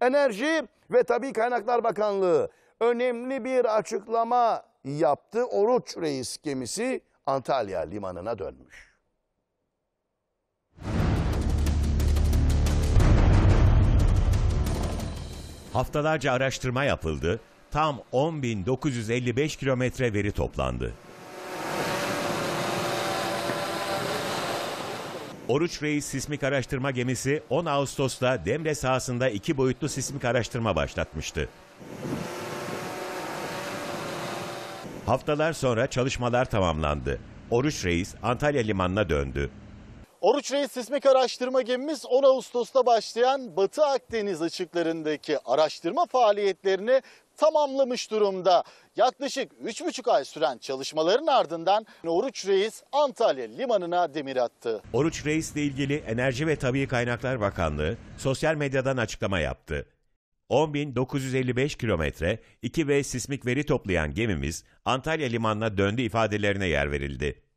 Enerji ve Tabii Kaynaklar Bakanlığı önemli bir açıklama yaptı. Oruç Reis gemisi Antalya limanına dönmüş. Haftalarca araştırma yapıldı, tam 10.955 kilometre veri toplandı. Oruç Reis Sismik Araştırma Gemisi 10 Ağustos'ta Demre sahasında iki boyutlu sismik araştırma başlatmıştı. Haftalar sonra çalışmalar tamamlandı. Oruç Reis Antalya limanına döndü. Oruç Reis sismik araştırma gemimiz 10 Ağustos'ta başlayan Batı Akdeniz açıklarındaki araştırma faaliyetlerini tamamlamış durumda. Yaklaşık 3,5 ay süren çalışmaların ardından Oruç Reis Antalya limanına demir attı. Oruç Reis ile ilgili Enerji ve Tabii Kaynaklar Bakanlığı sosyal medyadan açıklama yaptı. 10.955 kilometre 2 ve sismik veri toplayan gemimiz Antalya limanına döndü ifadelerine yer verildi.